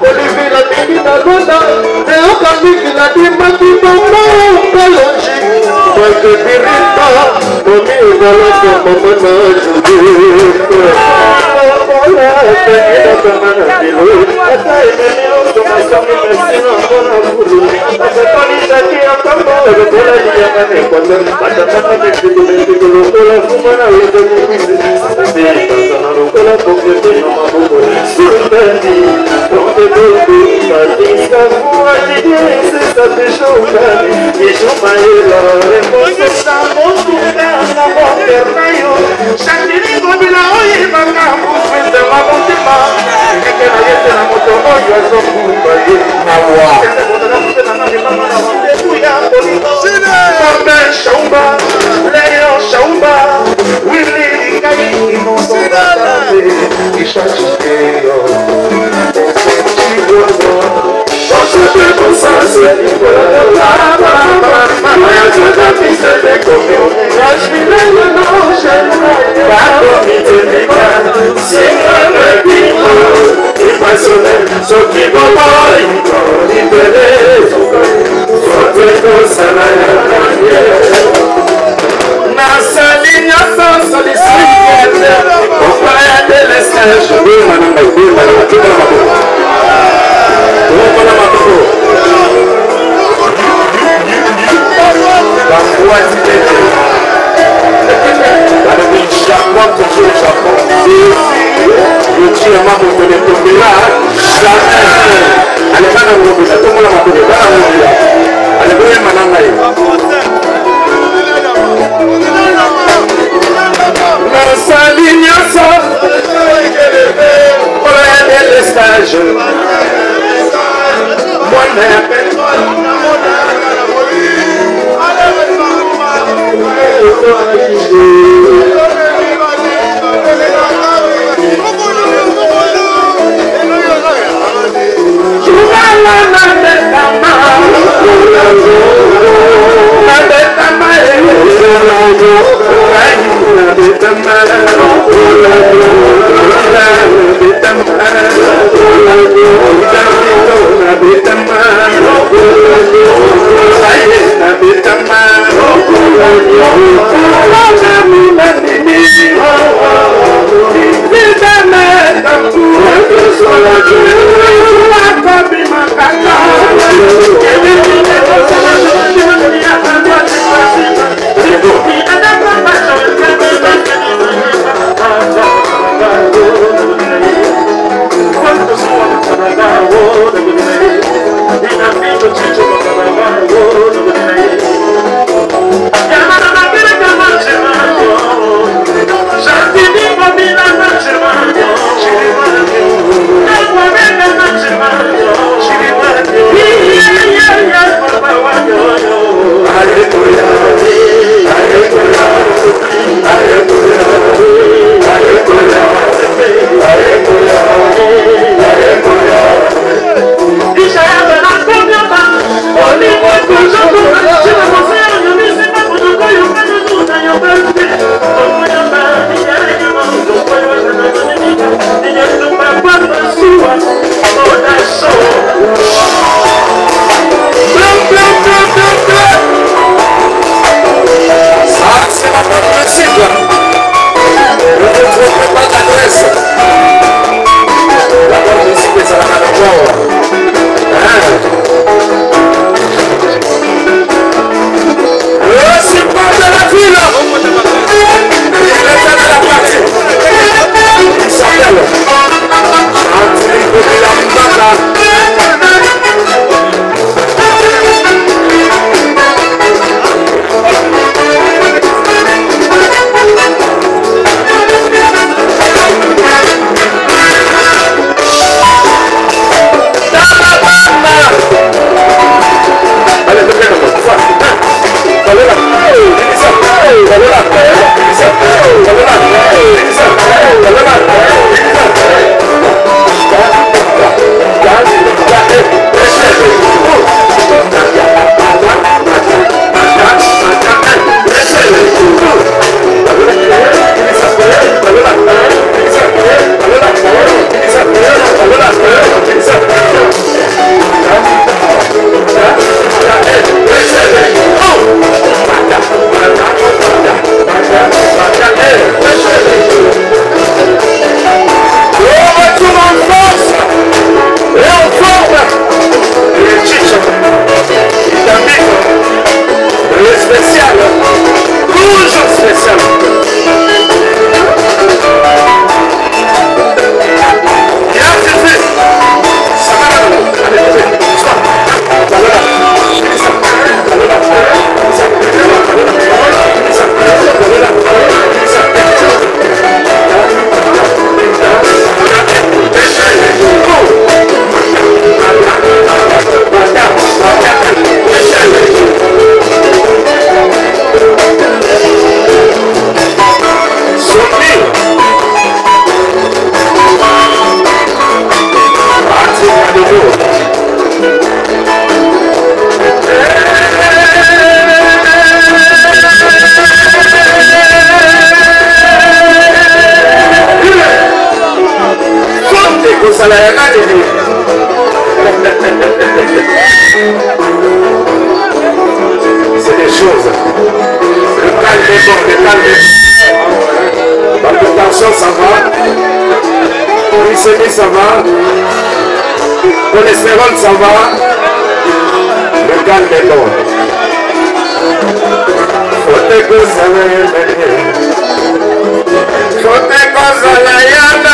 Olivina divina luna, eu caminho na dima que mamão pelonji. Mas que pirita, comigo ela que mamã na judica. Olha, me ensina a bola puru. Mas a polícia aqui é tão boa, eu to lá de minha mãe quando, mas a me. sandiringobila oyebaka mofenda mabotema ekeke nayete na moto oyo azokumba ye mawa shaumba leo shaumba wili lingai imoboaaae ishachikeyo Je vais m'en aller, je vais m'en aller, je vais m'en aller. la foi d'Internet. Aleluya, Jacob, toujours Le m'a montré jamais. Tout le secondes s'en va, le calme est bon. Faut que ça va, Faut que ça va,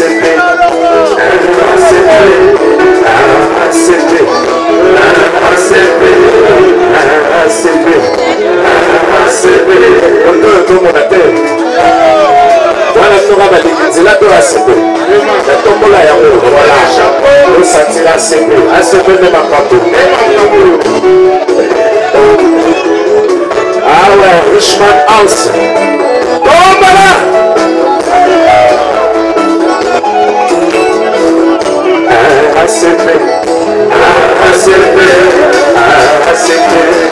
Ah, makambo awa richman house tombola حسيت بيك حسيت بيك حسيت بيك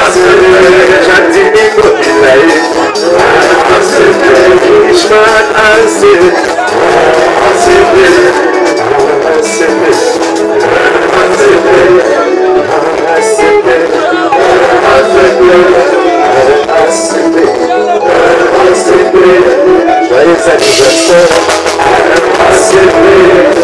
حسيت بيك شدي بيك وإلاقيك حسيت بيك مش معاك حسيت حسيت بيك حسيت بيك حسيت بيك حسيت بيك حسيت بيك حسيت بيك حسيت بيك شوية زكي زكي حسيت بيك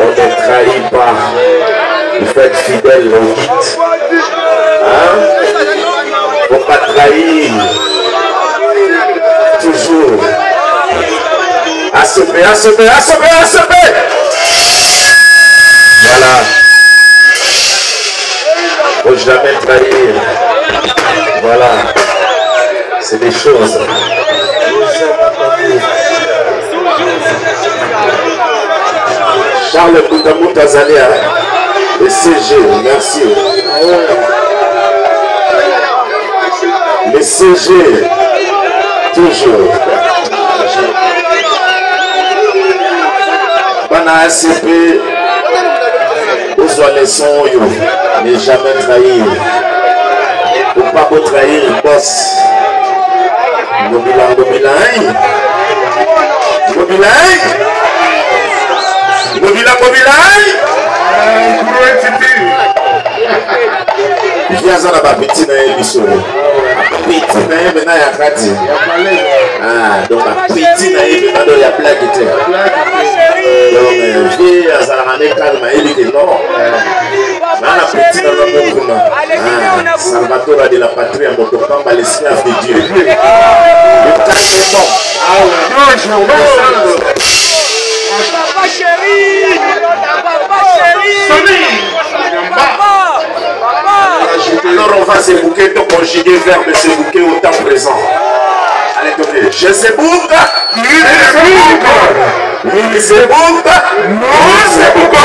on ne trahit pas faut être fidèle au guide hein? Faut pas trahir toujours. ACP ACP ACP ACP voilà. Faut jamais trahir. Voilà. C'est des choses Charles Koutamout Azalia, le CG, merci. Le CG, toujours. Bana ACP, ozwa leson oyo, ne jamais trahir. Faut pas vous trahir, boss. Mobila, mobila, hein? Mobila, hein? Mobila mobila vi aza na bapeti na ye biso. Apeti na ye mena ya kati donc apeti na ye mena do ya blage te. Donc vie azalaka ne calme ayebi ke non. Na na peti na nango kuna. Salvatore de la patrie ya moto pamba l'esclave de dieu. Le calme est bon chéri. Papa chéri. Papa. Papa. Alors on va s'ébouquer, ton conjuguer verbe s'ébouquer au temps présent. Allez, ok. Je s'ébouque. Il s'ébouque. Il s'ébouque. Nous s'ébouquons.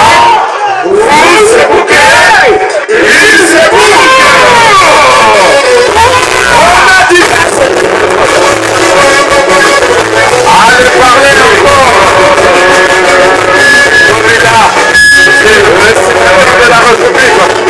Vous s'ébouquez. Il s'ébouque. On a Allez parler encore. Ahora,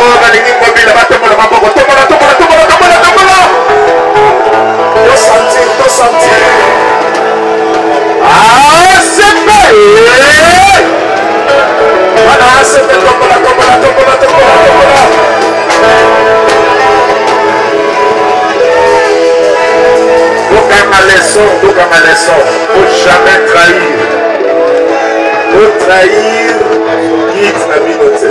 oyo balingi mobile batombola maboko tombola tombola tombola tombola tombola tosantir tosantir asembe! Wana leson tokanga leson faut jamais trahir. Faut trahir guide te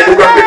Hallelujah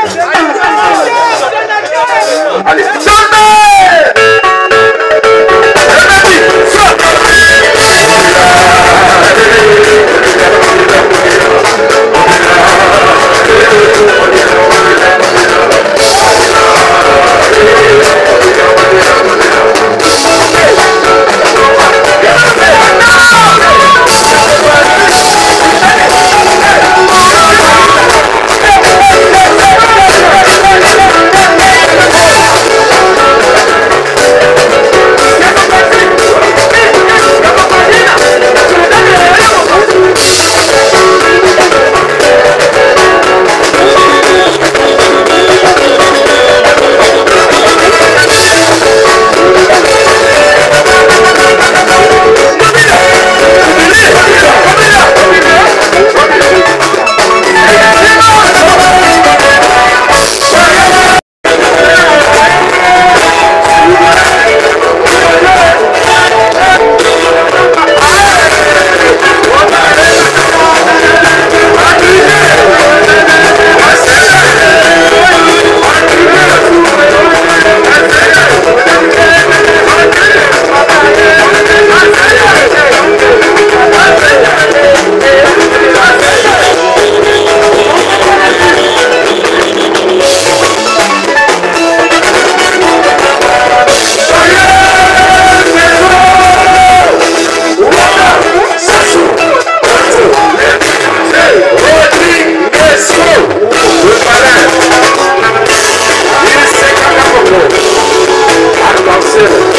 Yes, sir.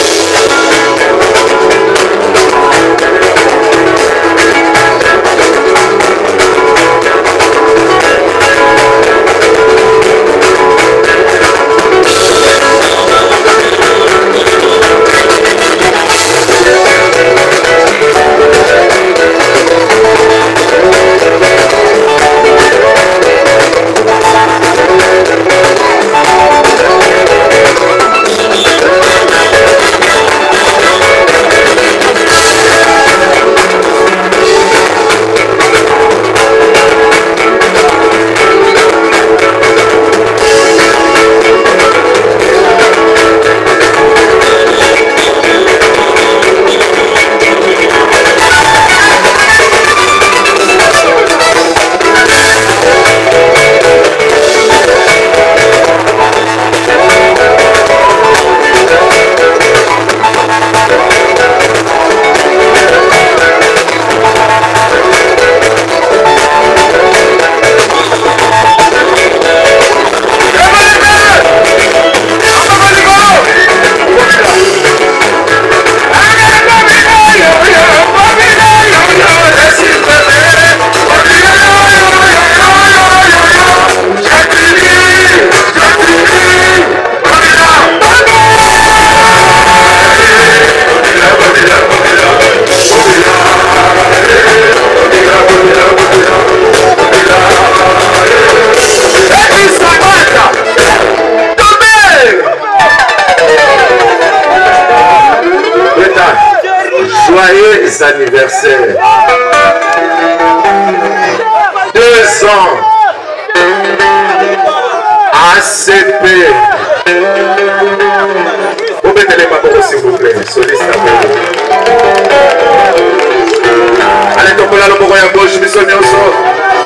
Ans. ACP. Vous mettez les papos s'il vous plaît. Soliste Allez, tokola loboko ya gauche biso nyonso.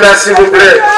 Nascimento Grande.